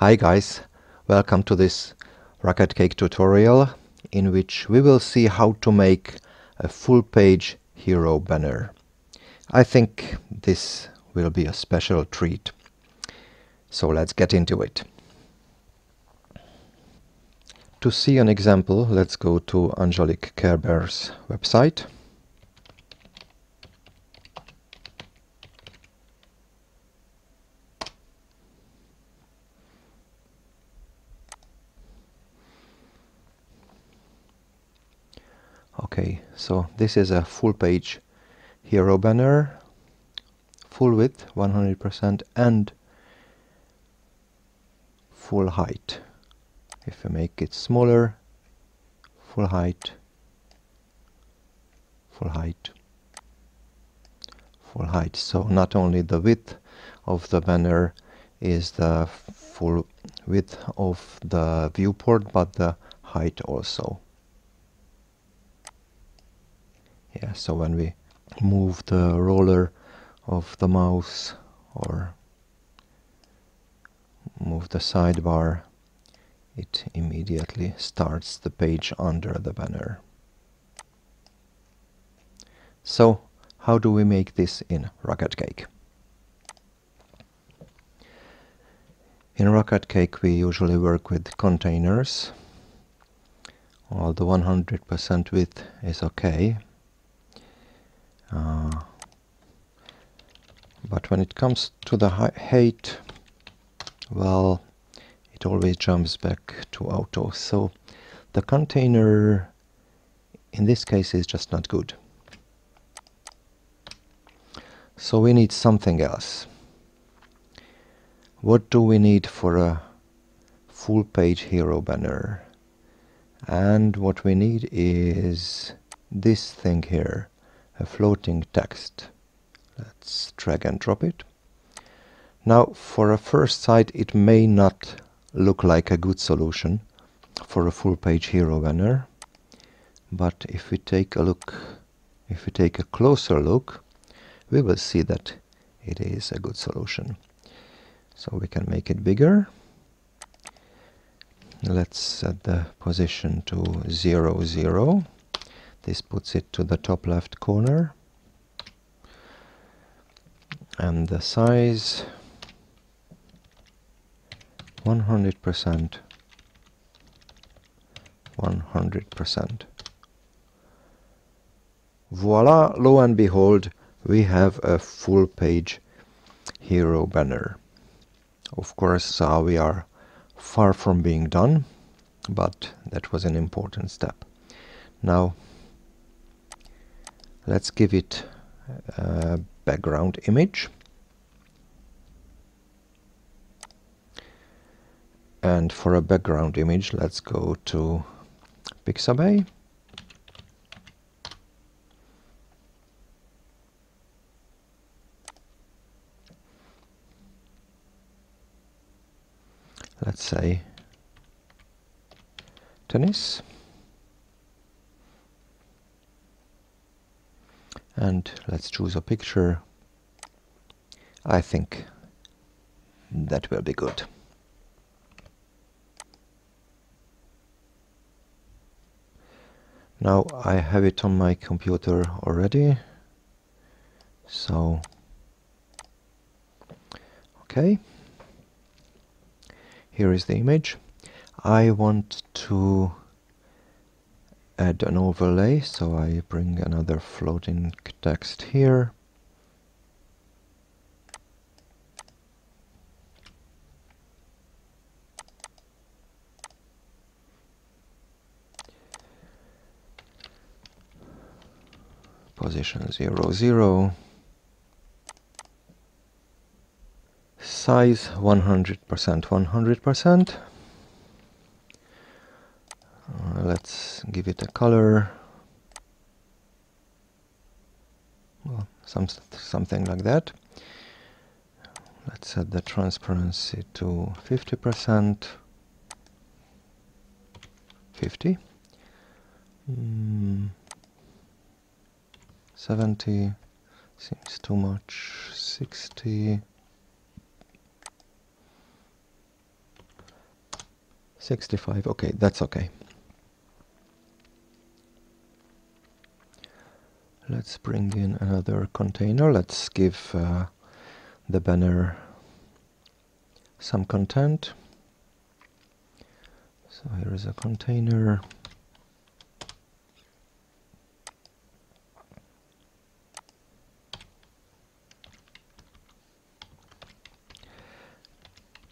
Hi guys, welcome to this RocketCake tutorial in which we will see how to make a full page hero banner. I think this will be a special treat. So let's get into it. To see an example, let's go to Angelique Kerber's website. Okay, so this is a full page hero banner, full width 100% and full height. If I make it smaller, full height, full height, full height. So not only the width of the banner is the full width of the viewport, but the height also. Yeah so when we move the roller of the mouse or move the sidebar it immediately starts the page under the banner so how do we make this in RocketCake? In RocketCake we usually work with containers All the 100% width is okay uh, but when it comes to the height, well, it always jumps back to auto. So the container in this case is just not good. So we need something else. What do we need for a full page hero banner? And what we need is this thing here a floating text. Let's drag and drop it. Now for a first sight it may not look like a good solution for a full page hero banner but if we take a look if we take a closer look we will see that it is a good solution. So we can make it bigger. Let's set the position to 0 0 this puts it to the top left corner and the size 100% 100% voila lo and behold we have a full page hero banner. Of course uh, we are far from being done but that was an important step. Now let's give it a background image. And for a background image let's go to Pixabay. Let's say tennis and let's choose a picture. I think that will be good. Now I have it on my computer already. So okay. Here is the image. I want to add an overlay so I bring another floating text here. Position 0 0 size 100% 100% uh, let's give it a color. Well, some, something like that. Let's set the transparency to 50% 50 mm, 70 seems too much. 60 65 okay that's okay let's bring in another container. Let's give uh, the banner some content. So here is a container.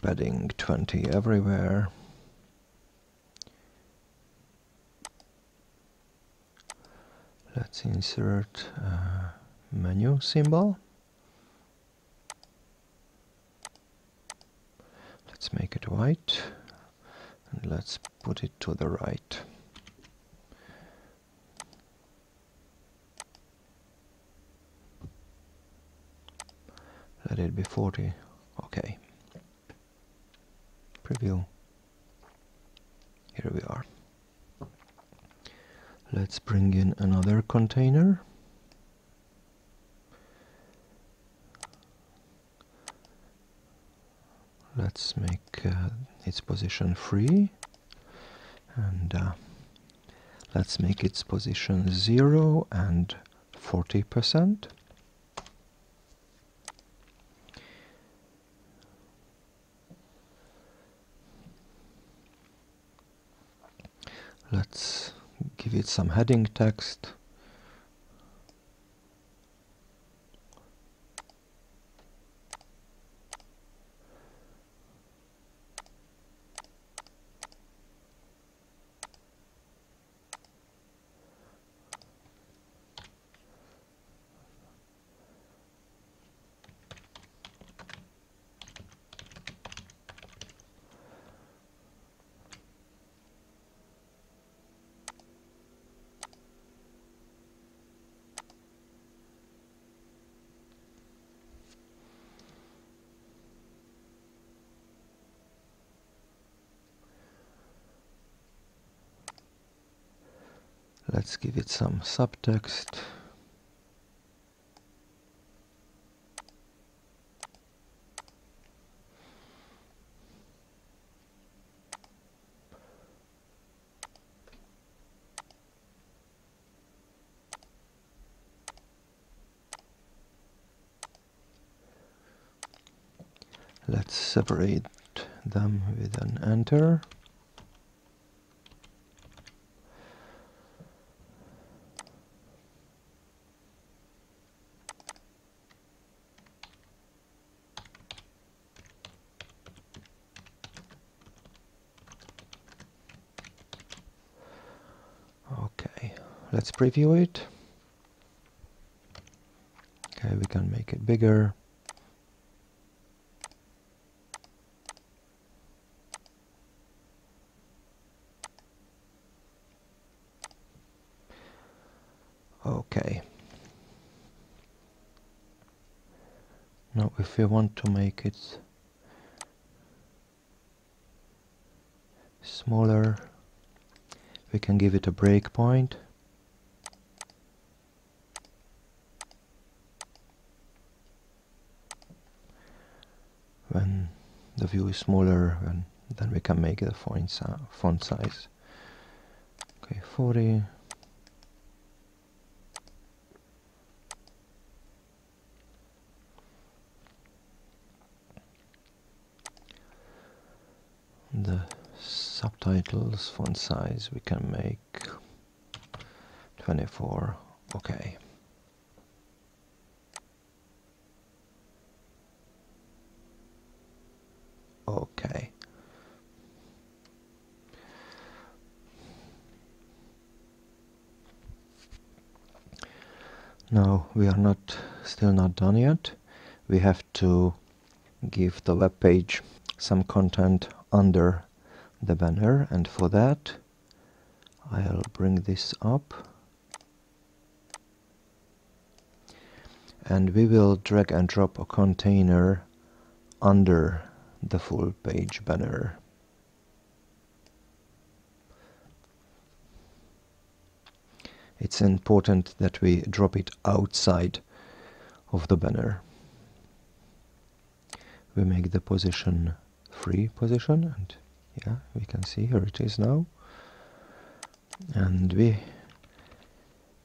Padding 20 everywhere let's insert a menu symbol. Let's make it white and let's put it to the right. Let it be 40 okay. Preview. Here we are let's bring in another container. Let's make uh, its position free. And uh, let's make its position 0 and 40 percent. Let's give it some heading text let's give it some subtext. Let's separate them with an enter okay let's preview it. Okay we can make it bigger. Okay. Now if we want to make it smaller we can give it a breakpoint when the view is smaller and then we can make the font, font size. Okay 40 the subtitles font size we can make 24 okay okay. Now we are not still not done yet. We have to give the web page some content under the banner and for that I'll bring this up. And we will drag and drop a container under the full page banner. It's important that we drop it outside of the banner. We make the position free position and yeah we can see here it is now. And we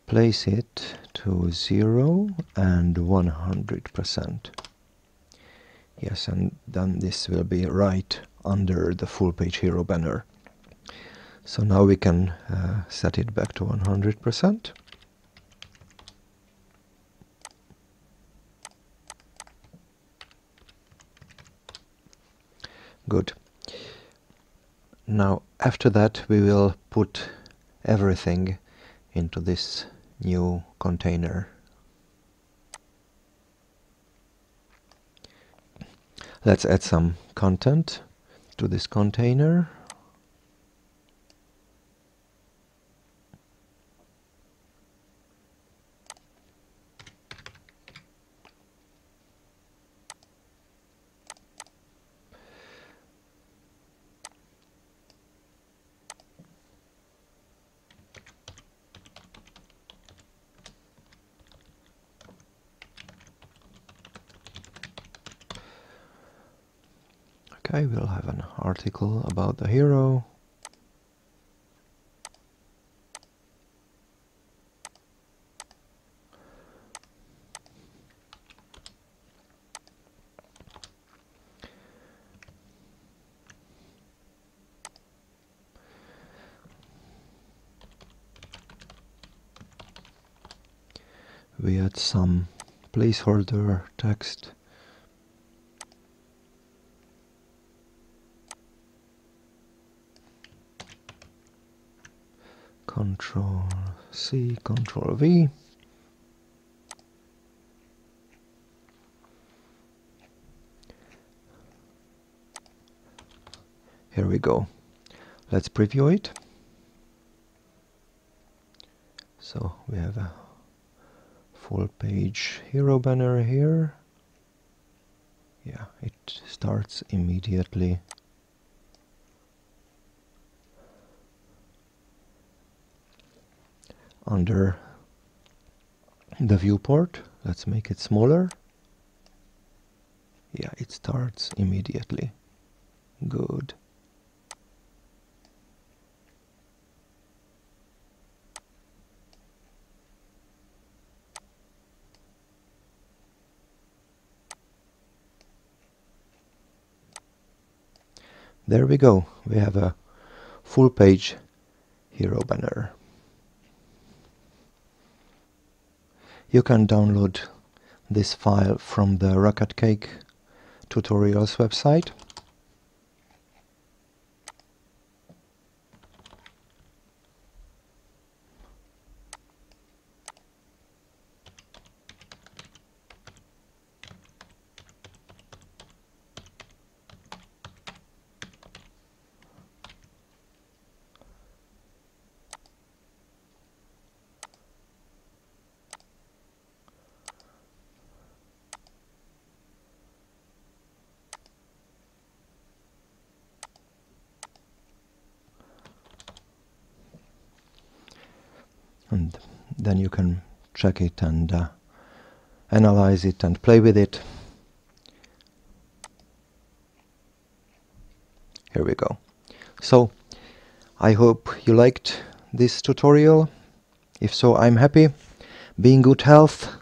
place it to 0 and 100% yes and then this will be right under the full page hero banner. So now we can uh, set it back to 100% good. Now after that we will put everything into this new container. Let's add some content to this container. Okay, we'll have an article about the hero. We add some placeholder text Control C, Control V. Here we go. Let's preview it. So we have a full page hero banner here. Yeah, it starts immediately under the viewport. Let's make it smaller. Yeah, it starts immediately. Good. There we go. We have a full page hero banner. You can download this file from the RocketCake tutorials website. And then you can check it and uh, analyze it and play with it. Here we go. So I hope you liked this tutorial. If so, I'm happy. Be in good health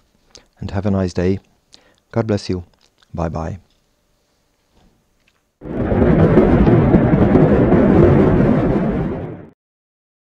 and have a nice day. God bless you. Bye bye.